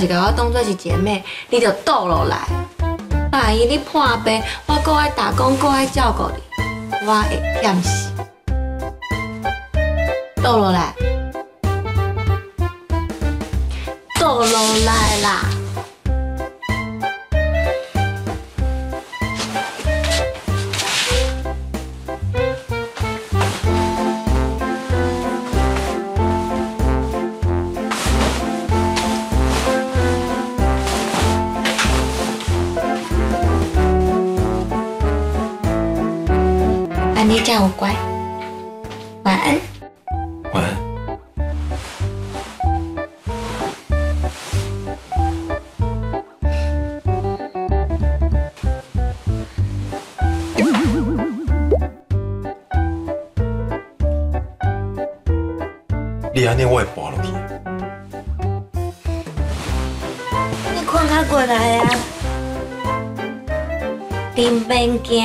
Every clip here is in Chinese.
是甲我当作是姐妹，你就倒落来。万一你破病，我搁爱打工，搁爱照顾你，我会欠死。倒落来，倒落来啦！安妮这样我乖，晚安。晚安。你安尼我会跋落去。你看较过来啊！你免惊，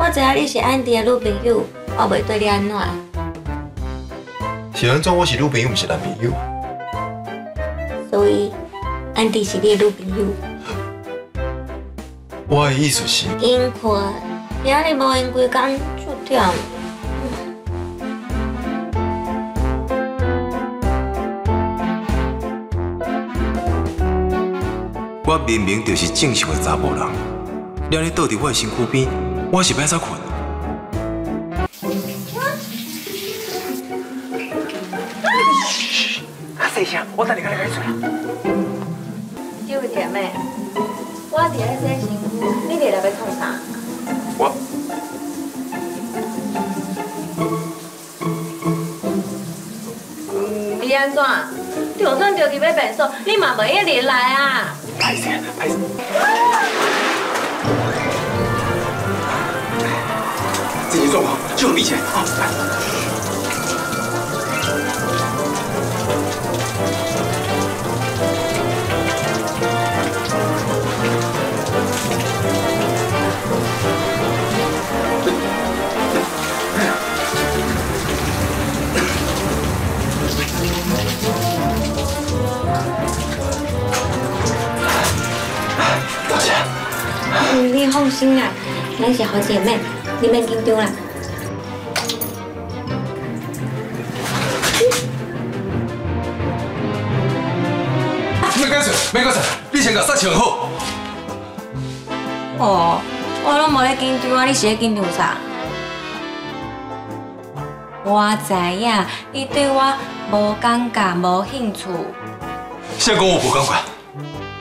我知影你是安迪的女朋友，我袂对你安怎。是安总？我是女朋友，毋是男朋友。所以，安迪是你的女朋友。我的意思是，因困，今日无闲规工出忝。我明明就是正常的查甫人，你安尼倒伫我的身躯边，我是要早困？细声，我等你赶紧开嘴。这位姐妹，我伫咧洗身躯，你伫来要创啥？我你安怎？就算着去要变数，你嘛袂一直来啊！拍死，拍死！状况就很明显啊！来。大姐，你放心啦，咱是好姐妹，你免紧张啦。没关系，你先甲杀穿好。哦，我拢无咧紧张啊，你是咧紧张啥？我知影你对我无感觉、无兴趣。谁讲我无感觉？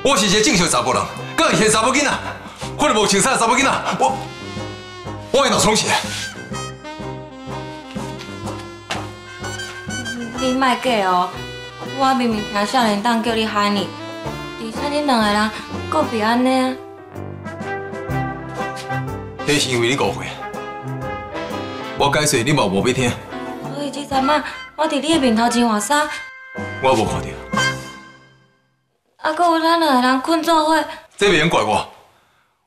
我是一个正常的查甫人，敢会嫌查某囡仔？看到无穿衫的查某囡仔，我我会脑充血。你卖假哦，我明明听少年党叫你喊你，而且恁两个人搁别安尼啊。迄是因为你误会，我解释你嘛有无要听，所以这阵仔我伫你的面头前换衫，我无看到，啊，搁有咱两个人困做伙，这袂用怪我，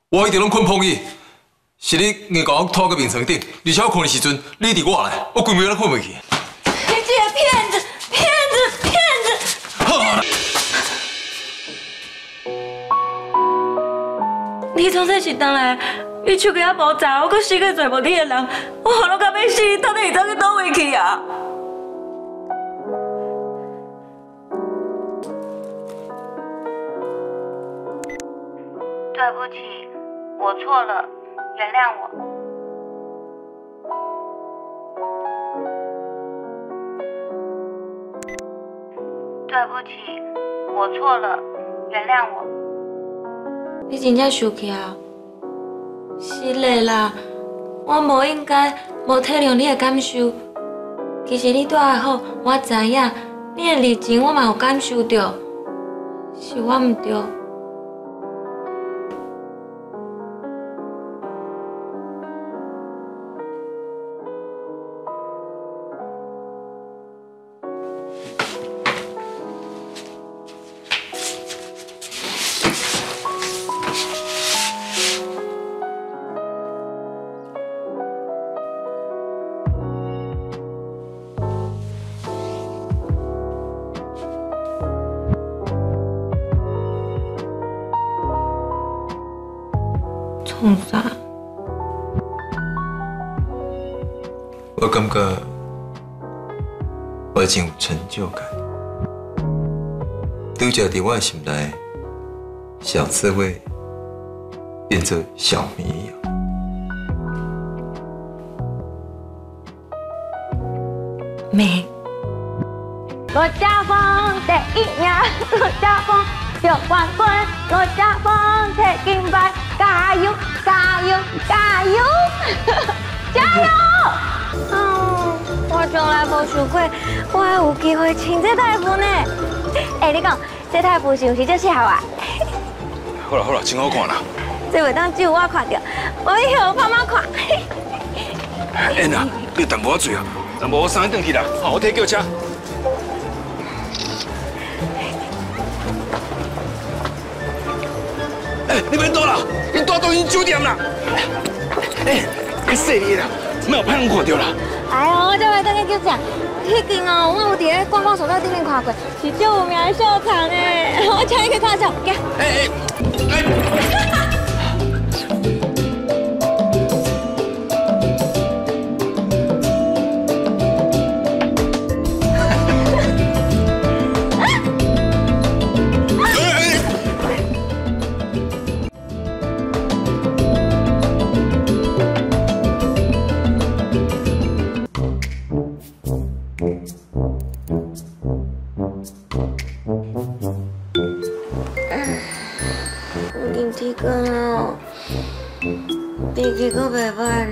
我一直拢困碰你，是你硬把我拖到眠床顶，而且我困的时阵，你伫我来，我规暝都困袂去。你这个，骗子，你总算是倒来，你手机还无查，我搁死个找无你的人，我好拢到要死，到底是走去倒位去啊？对不起，我错了，原谅我。对不起，我错了，原谅我。你真正生气啊？是嘞啦，我无应该无体谅你的感受。其实你对我好，我知影，你的热情我嘛有感受到，是我唔对。创啥？我感觉我真有成就感，拄则伫我心内，小刺猬变作小绵羊。没。罗家峰第一名，罗家峰得冠军，罗家峰摕金牌，加油加油加油，加油！哦，我从来无想过我会有机会穿这台服呢。哎，你讲这台服是不是最适合我？好了好了，真好看啦。这袂当只有我看到，我以后爸妈看。哎呐，你淡薄仔嘴啊，淡薄我送你回去啦。好，我替叫车。哎，你别躲了，你躲到因酒店啦。哎，别说你啦，没有派人看到啦。哎呦，我这袂当去叫车。迄间哦，我有伫咧观光手册顶面看过，是最有名的秀场诶。我请你去看下，行。哎哎哎！Biggie, go back,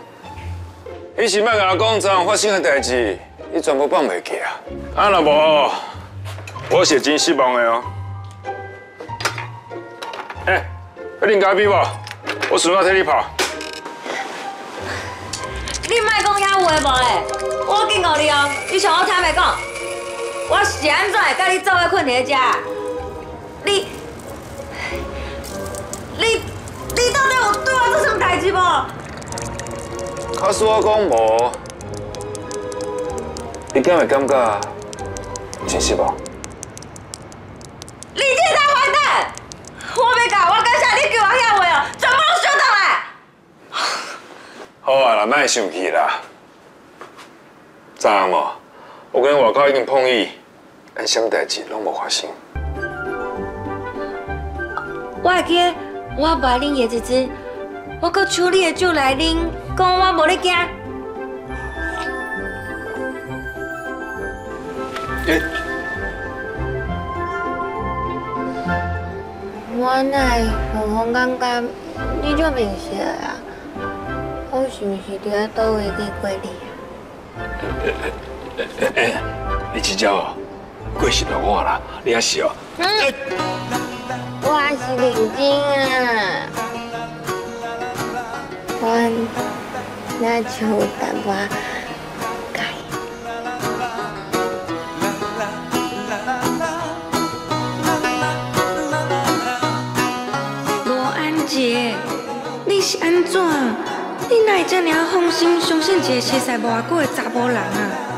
你是莫甲我讲昨晚发生的代志，你全部放袂记啊？啊，若无，我是真失望的哦。哎，要啉咖啡无？我顺便替你泡。你莫讲遐话无诶，我警告你哦，你上好听袂讲。我是安怎会甲你做伙困伫遮？你、你假使我讲无，你敢会感觉真失望？你这个坏蛋！我要讲，我感谢你叫我遐话哦，全部都收倒来。好啊啦，莫生气啦。知影无？我跟外口已经碰意。但什么代志拢无发生。我会记，我不爱啉椰子汁，我搁处理的酒来啉，讲我无咧惊。我奈红红感觉你就明显啊，我是不是伫咧倒位去过你啊？哎，你真叫哦？过心了我啦，你还笑？嗯，我是认真啊，那就淡薄改。罗安杰，你是安怎？你哪会这么放心相信一个实在无外国的查甫人啊？